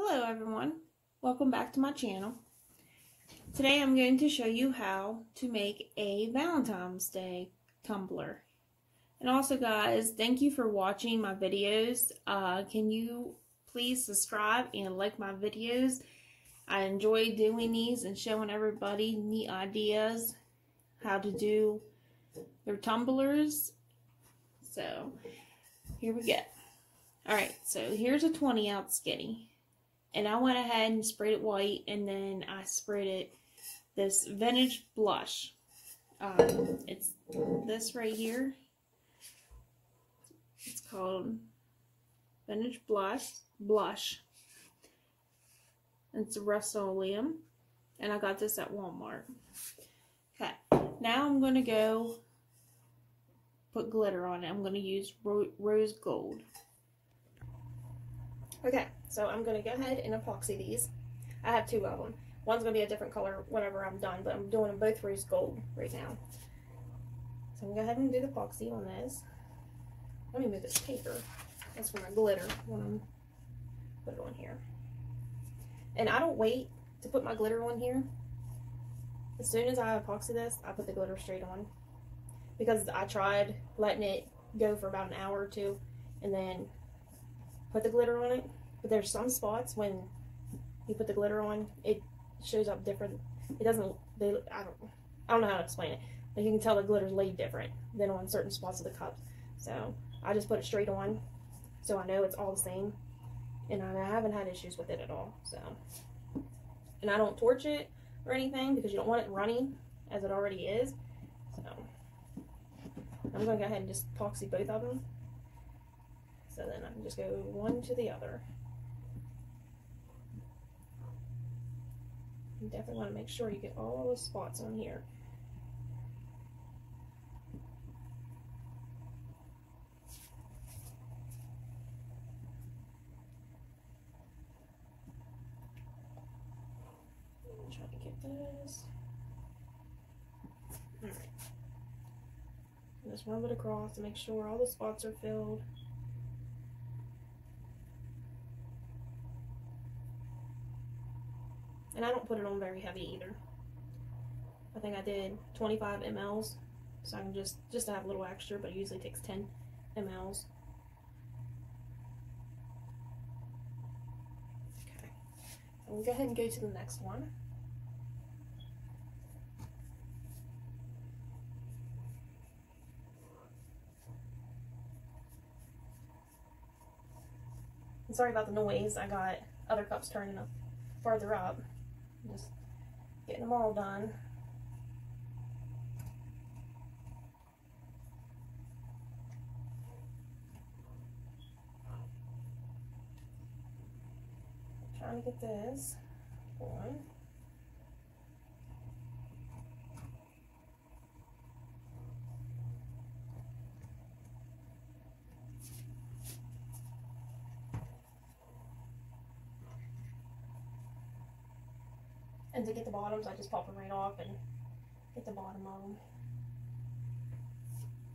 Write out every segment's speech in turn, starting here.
Hello everyone, welcome back to my channel. Today I'm going to show you how to make a Valentine's Day tumbler. And also guys, thank you for watching my videos. Uh, can you please subscribe and like my videos? I enjoy doing these and showing everybody neat ideas how to do their tumblers. So, here we go. Alright, so here's a 20 ounce skinny. And I went ahead and sprayed it white and then I sprayed it this vintage blush. Um, it's this right here. It's called vintage blush. Blush. It's a Rust-Oleum. And I got this at Walmart. Okay. Now I'm going to go put glitter on it. I'm going to use ro rose gold. Okay, so I'm going to go ahead and epoxy these. I have two of them. One's going to be a different color whenever I'm done, but I'm doing them both rose gold right now. So I'm going to go ahead and do the epoxy on this. Let me move this paper. That's for my glitter when I'm put it on here. And I don't wait to put my glitter on here. As soon as I epoxy this, I put the glitter straight on. Because I tried letting it go for about an hour or two and then put the glitter on it. But there's some spots when you put the glitter on, it shows up different. It doesn't. They. I don't. I don't know how to explain it. Like you can tell the glitter's laid different than on certain spots of the cups. So I just put it straight on, so I know it's all the same, and I haven't had issues with it at all. So, and I don't torch it or anything because you don't want it runny as it already is. So I'm to go ahead and just epoxy both of them. So then I can just go one to the other. You definitely want to make sure you get all the spots on here. Try to get this. Alright. Just rub it across to make sure all the spots are filled. And I don't put it on very heavy either. I think I did 25 mLs. So I can just, just to have a little extra, but it usually takes 10 mLs. Okay. We'll go ahead and go to the next one. sorry about the noise. I got other cups turning up farther up. Just getting them all done. Trying to get this going. To get the bottoms, I just pop them right off and get the bottom of them.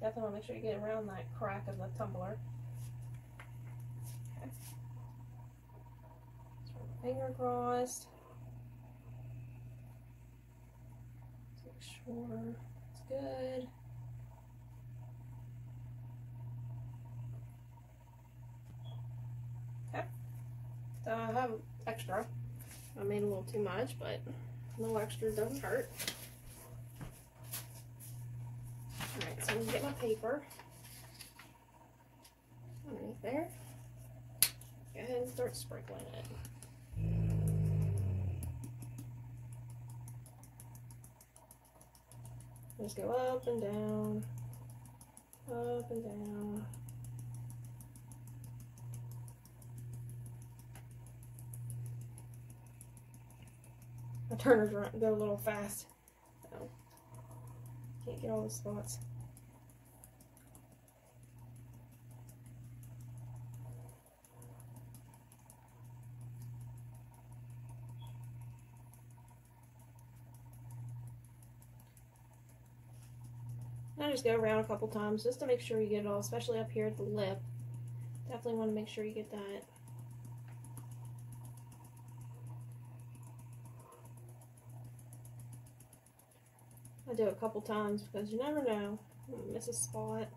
Definitely want to make sure you get around that crack of the tumbler. Okay. finger crossed. Make sure it's good. Okay. So I have extra. I made a little too much, but little extra doesn't hurt. Alright, so I'm to get my paper underneath there. Go ahead and start sprinkling it. Just go up and down, up and down. Turners run, go a little fast. So can't get all the spots. I just go around a couple times just to make sure you get it all, especially up here at the lip. Definitely want to make sure you get that. Do a couple times because you never know. Miss a spot.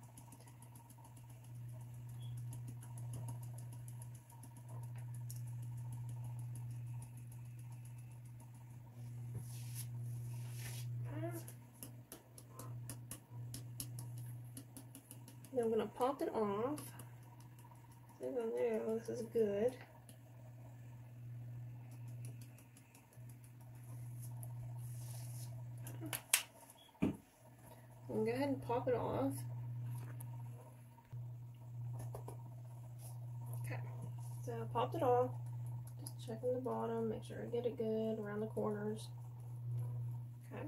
I'm going to pop it off. Know this is good. I'm go ahead and pop it off. Okay, so I popped it off. Just checking the bottom, make sure I get it good around the corners. Okay.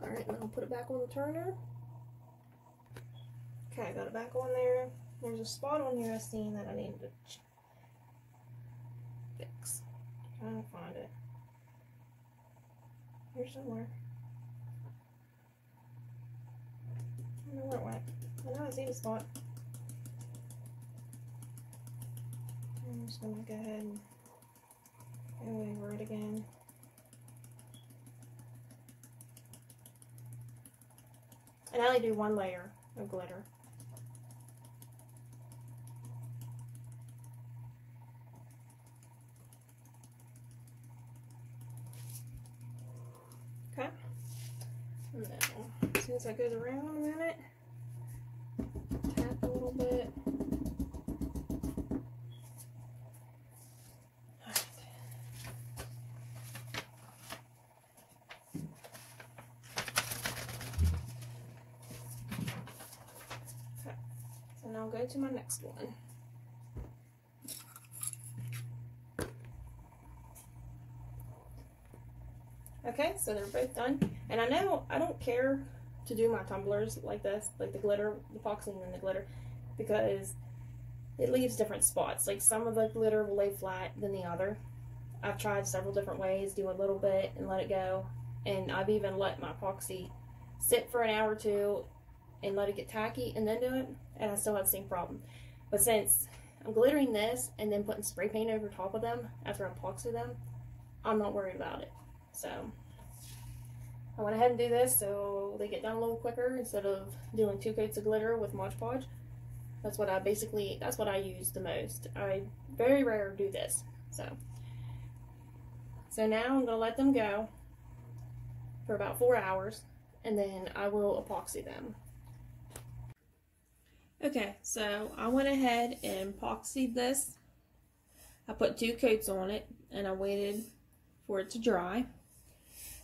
Alright, then I'll put it back on the turner. Okay, I got it back on there. There's a spot on here I seen that I need to fix. I'm trying to find it. Here somewhere. I don't know where it went. I know I see the spot. I'm just gonna go ahead and go over it again. And I only do one layer of glitter. Okay. As that goes around a minute, tap a little bit. So I'll go to my next one. Okay, so they're both done. And I know I don't care to do my tumblers like this, like the glitter, the epoxy and then the glitter, because it leaves different spots. Like some of the glitter will lay flat than the other. I've tried several different ways, do a little bit and let it go. And I've even let my epoxy sit for an hour or two and let it get tacky and then do it, and I still have the same problem. But since I'm glittering this and then putting spray paint over top of them after I epoxy them, I'm not worried about it. So I went ahead and do this so they get done a little quicker instead of doing two coats of glitter with Mod Podge. That's what I basically, that's what I use the most. I very rare do this. So, so now I'm to let them go for about four hours and then I will epoxy them. Okay, so I went ahead and epoxied this. I put two coats on it and I waited for it to dry.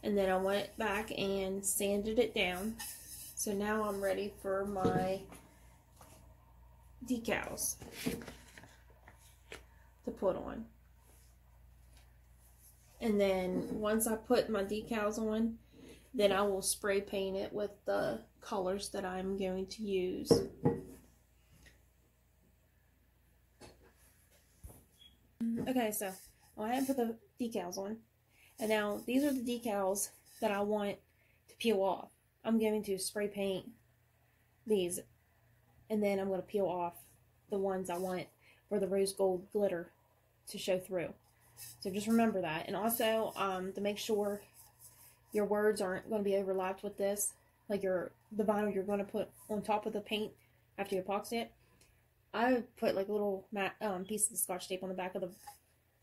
And then I went back and sanded it down. So now I'm ready for my decals to put on. And then once I put my decals on, then I will spray paint it with the colors that I'm going to use. Okay, so I had put the decals on. And now these are the decals that I want to peel off. I'm going to spray paint these and then I'm going to peel off the ones I want for the rose gold glitter to show through. So just remember that. And also um, to make sure your words aren't going to be overlapped with this, like your the vinyl you're going to put on top of the paint after you epoxy it. I put like a little mat, um, piece of scotch tape on the back of the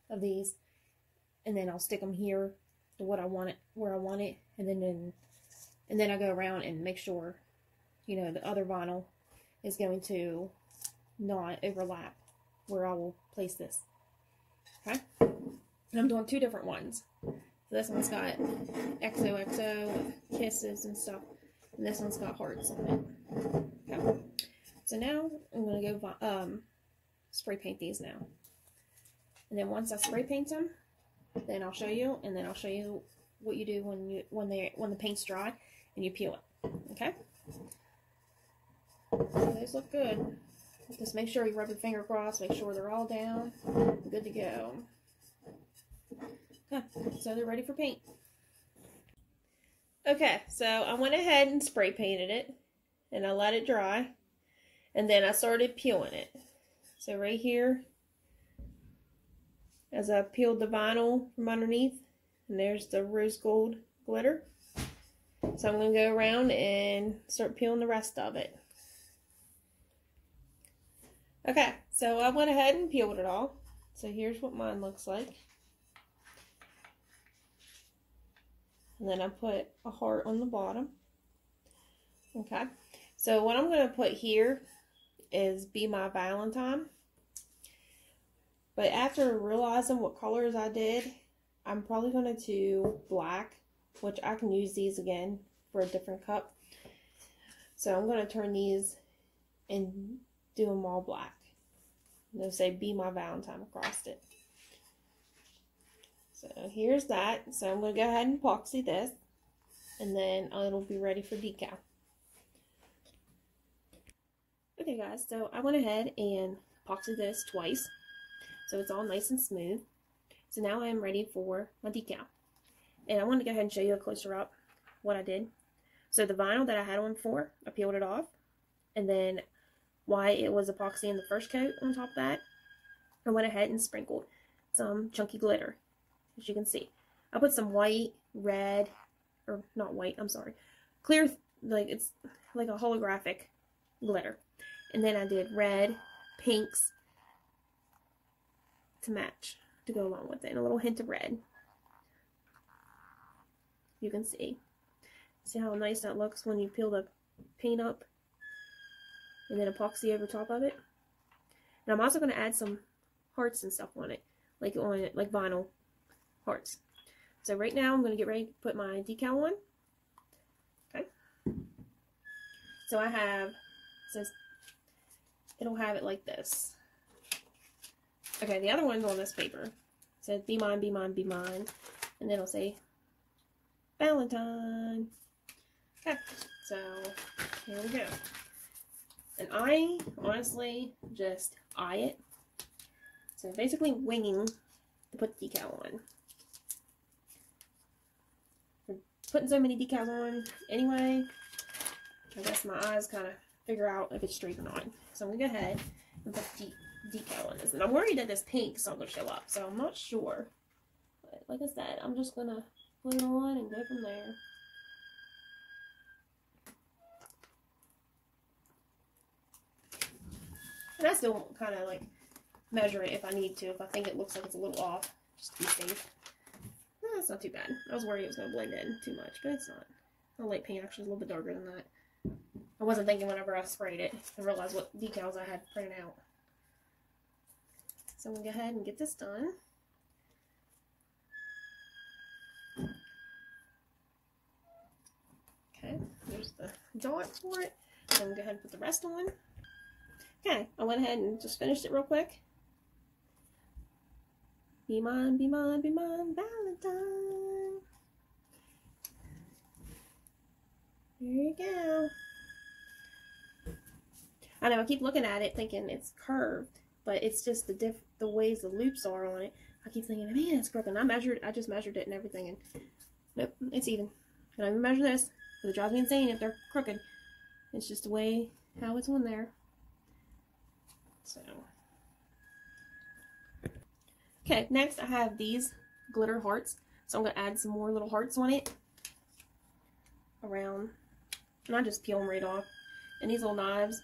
of these and then I'll stick them here to what I want it, where I want it, and then, and then I go around and make sure, you know, the other vinyl is going to not overlap where I will place this. Okay? And I'm doing two different ones. So this one's got XOXO kisses and stuff, and this one's got hearts on it. Okay. So now I'm gonna go um, spray paint these now. And then once I spray paint them, then I'll show you, and then I'll show you what you do when you when they when the paint's dry and you peel it. Okay. So those look good. Just make sure you rub your finger across, make sure they're all down. Good to go. So they're ready for paint. Okay, so I went ahead and spray painted it, and I let it dry, and then I started peeling it. So right here, as I peeled the vinyl from underneath And there's the rose gold glitter. So I'm going to go around and start peeling the rest of it. Okay, so I went ahead and peeled it all. So here's what mine looks like. And then I put a heart on the bottom. Okay, so what I'm going to put here is Be My Valentine. But after realizing what colors I did, I'm probably going to do black, which I can use these again for a different cup. So I'm going to turn these and do them all black. And they'll say Be My Valentine across it. So here's that. So I'm going to go ahead and epoxy this. And then it'll be ready for decal. Okay guys, so I went ahead and epoxied this twice. So it's all nice and smooth. So now I am ready for my decal. And I want to go ahead and show you a closer up what I did. So the vinyl that I had on before, I peeled it off. And then why it was epoxy in the first coat on top of that, I went ahead and sprinkled some chunky glitter, as you can see. I put some white, red, or not white, I'm sorry, clear, like it's like a holographic glitter. And then I did red, pinks to match, to go along with it, and a little hint of red. You can see. See how nice that looks when you peel the paint up and then epoxy over top of it. And I'm also going to add some hearts and stuff on it, like on it, like vinyl hearts. So right now I'm going to get ready to put my decal on. Okay. So I have, so it'll have it like this. Okay, the other one's on this paper. It says be mine, be mine, be mine. And then it'll say Valentine. Okay, so here we go. And I honestly just eye it. So basically winging to put decal on. Putting so many decals on anyway, I guess my eyes kind of figure out if it's straight or not. So I'm going to go ahead and put de decal on this. And I'm worried that this pink is not going to show up, so I'm not sure. But like I said, I'm just going to put it on and go from there. And I still kind of like measure it if I need to, if I think it looks like it's a little off, just to be safe. No, that's not too bad. I was worried it was going to blend in too much, but it's not. The light paint actually is a little bit darker than that. I wasn't thinking whenever I sprayed it and realized what decals I had printed out. So I'm going to go ahead and get this done. Okay, there's the dot for it. I'm going to go ahead and put the rest on. Okay, I went ahead and just finished it real quick. Be mine, be mine, be mine, Valentine. There you go. I know, I keep looking at it thinking it's curved, but it's just the diff the ways the loops are on it. I keep thinking, man, it's crooked. I measured, I just measured it and everything, and nope, it's even. And I even measure this, because it drives me insane if they're crooked. It's just the way how it's on there. So, okay, next I have these glitter hearts. So I'm going to add some more little hearts on it around, and I just peel them right off. And these little knives,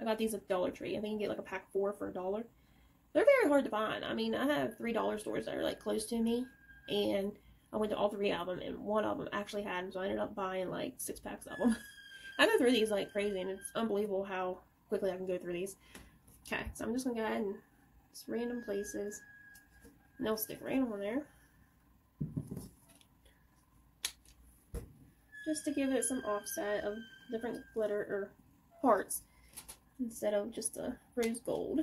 I got these at Dollar Tree. I think you get like a pack of four for a dollar. They're very hard to find. I mean, I have three dollar stores that are like close to me, and I went to all three of them, and one of them actually had them, so I ended up buying like six packs of them. I go through these like crazy, and it's unbelievable how quickly I can go through these. Okay, so I'm just gonna go ahead and just random places. And they'll stick random on there. Just to give it some offset of different glitter or parts instead of just a rose gold.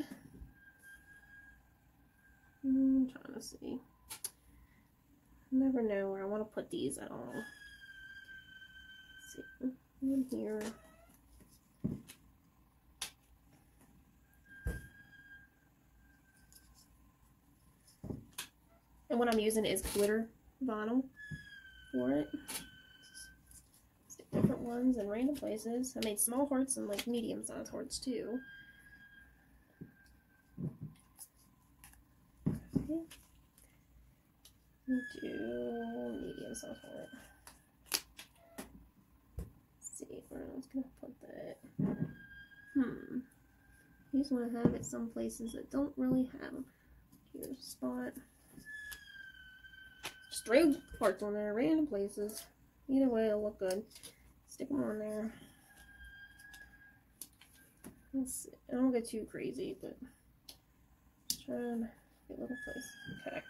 Hmm, I'm trying to see. Never know where I want to put these at all. Let's see, in here. And what I'm using is glitter vinyl for it. Different ones in random places. I made small hearts and like medium sized hearts too. Okay. Do off for it. Let's see where I was gonna put that. Hmm. I just want to have it some places that don't really have them. Spot. Just parts on there, random places. Either way, it'll look good. Stick them on there. Let's. I don't get too crazy, but try and get a little place. Okay.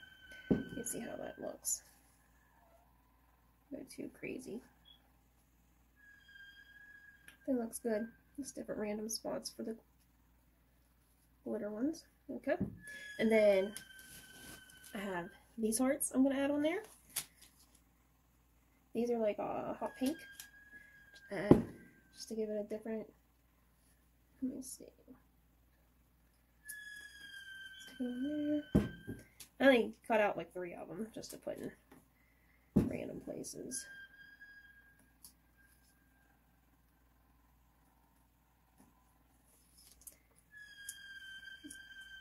Let's see how that looks. Go too crazy. That looks good. Just different random spots for the glitter ones. Okay. And then I have these hearts I'm going to add on there. These are like a uh, hot pink. And just to give it a different, let me see. I only cut out like three of them just to put in random places.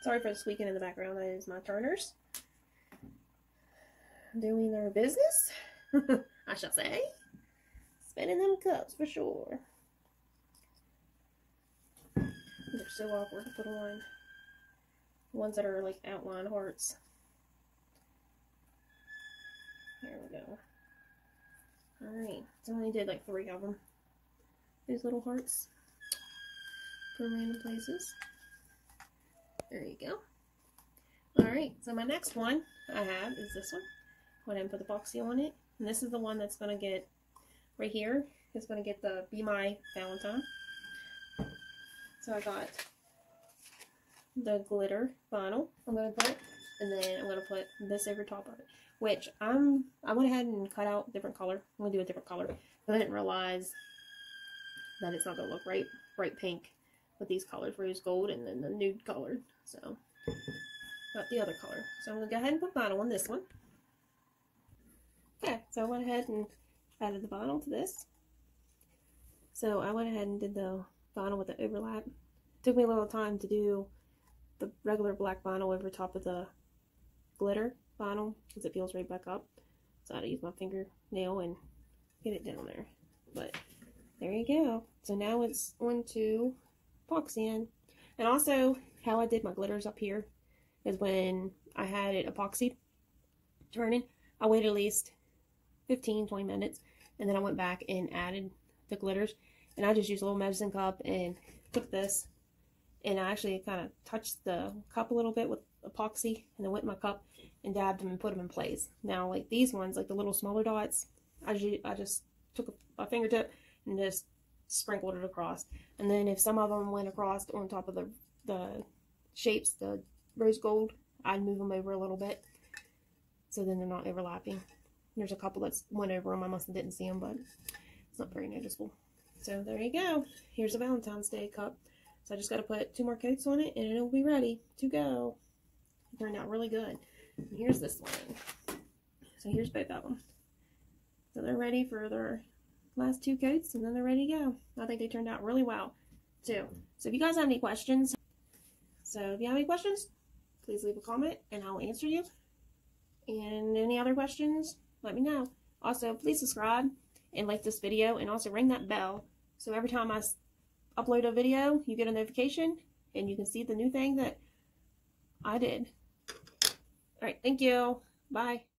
Sorry for the squeaking in the background. That is my turners doing their business, I shall say. Spinning them cups for sure. They're so awkward to put on. Ones that are like outline hearts. There we go. Alright, so I only did like three of them. These little hearts for random places. There you go. Alright, so my next one I have is this one. Went and put the epoxy on it. And this is the one that's going to get, right here, is going to get the Be My Valentine. So I got the glitter vinyl I'm going to put, and then I'm going to put this over top of it. Which I'm, I went ahead and cut out different color. I'm going to do a different color. But I didn't realize that it's not going to look right, bright pink with these colors, rose gold and then the nude color. So, not the other color. So I'm going to go ahead and put vinyl on this one. Okay, so I went ahead and added the vinyl to this. So I went ahead and did the vinyl with the overlap. It took me a little time to do the regular black vinyl over top of the glitter vinyl because it feels right back up. So I had to use my fingernail and get it down there. But there you go. So now it's on to epoxy in. And also, how I did my glitters up here is when I had it epoxied turning, I waited at least 15, 20 minutes, and then I went back and added the glitters. And I just used a little medicine cup and took this, and I actually kind of touched the cup a little bit with epoxy, and then went in my cup and dabbed them and put them in place. Now, like these ones, like the little smaller dots, I just, I just took a, fingertip and just sprinkled it across. And then if some of them went across on top of the, the shapes, the rose gold, I'd move them over a little bit. So then they're not overlapping. There's a couple that's went over them. I must have didn't see them, but it's not very noticeable. So there you go. Here's a Valentine's Day cup. So I just got to put two more coats on it and it'll be ready to go. Turned out really good. And here's this one. So here's both of them. So they're ready for their last two coats and then they're ready to go. I think they turned out really well too. So if you guys have any questions, so if you have any questions, please leave a comment and I'll answer you. And any other questions, let me know. Also, please subscribe and like this video and also ring that bell so every time I upload a video, you get a notification and you can see the new thing that I did. All right, thank you. Bye.